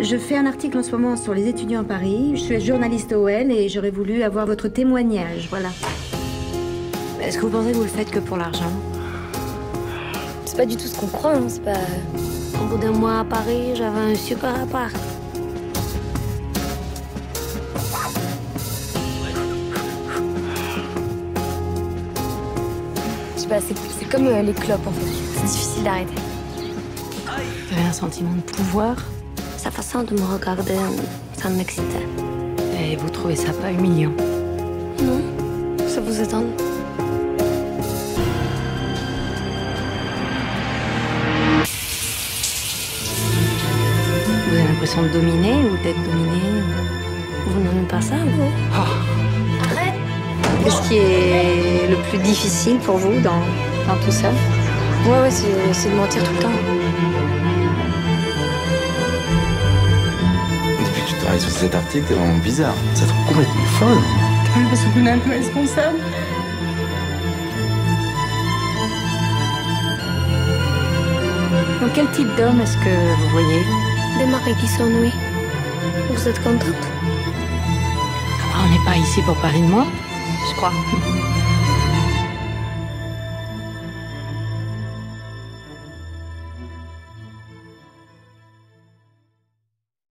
Je fais un article en ce moment sur les étudiants à Paris. Je suis journaliste OL et j'aurais voulu avoir votre témoignage, voilà. Est-ce que vous pensez que vous le faites que pour l'argent? C'est pas du tout ce qu'on croit, hein. c'est pas... Au bout d'un mois à Paris, j'avais un super appart. Je sais pas, c'est c'est comme euh, les clopes en fait. C'est difficile d'arrêter. Vous avez un sentiment de pouvoir? Sa façon de me regarder, ça m'excitait. et vous trouvez ça pas humiliant? Non Ça vous étonne? Vous avez l'impression de dominer ou d'être dominé? Vous n'aimez pas ça, vous? Arrête! Qu'est-ce qui est le plus difficile pour vous dans, dans tout ça? Ouais, ouais, c'est de mentir tout le temps. Travailles sur cet article, t'es vraiment bizarre. Ça te rend complètement folle. T'as l'impression qu'on est un peu responsable Donc quel type d'homme est-ce que vous voyez Des maris qui s'ennuient. Vous êtes contente? Ah, On n'est pas ici pour parler de moi, je crois.